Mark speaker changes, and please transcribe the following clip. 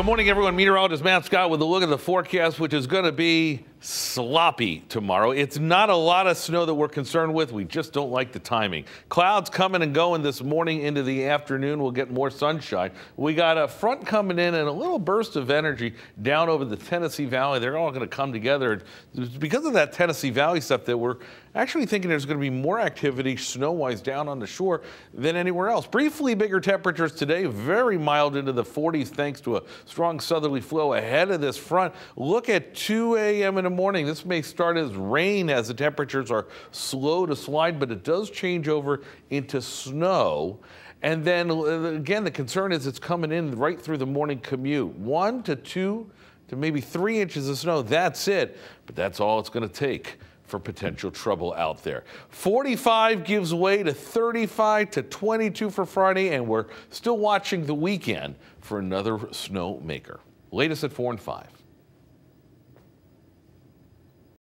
Speaker 1: Good morning, everyone. Meteorologist Matt Scott with a look at the forecast, which is going to be sloppy tomorrow. It's not a lot of snow that we're concerned with. We just don't like the timing. Clouds coming and going this morning into the afternoon. We'll get more sunshine. We got a front coming in and a little burst of energy down over the Tennessee Valley. They're all going to come together. Because of that Tennessee Valley stuff that we're actually thinking there's going to be more activity snow-wise down on the shore than anywhere else. Briefly bigger temperatures today, very mild into the 40s thanks to a strong southerly flow ahead of this front. Look at 2 a.m. in the morning. This may start as rain as the temperatures are slow to slide, but it does change over into snow. And then uh, again, the concern is it's coming in right through the morning commute. One to two to maybe three inches of snow. That's it. But that's all it's going to take for potential trouble out there. 45 gives way to 35 to 22 for Friday, and we're still watching the weekend for another snow maker. Latest at 4 and 5.